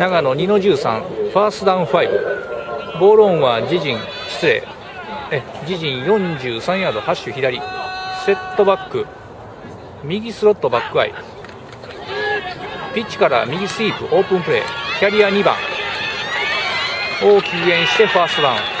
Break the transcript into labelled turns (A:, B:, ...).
A: 長野2の13ファーストダウン5ボールオンは自陣失礼。自陣43ヤードハッシュ左。セットバック右スロットバックアイ。ピッチから右スイープオープンプレー。キャリア2番。大きく減してファーストダウン。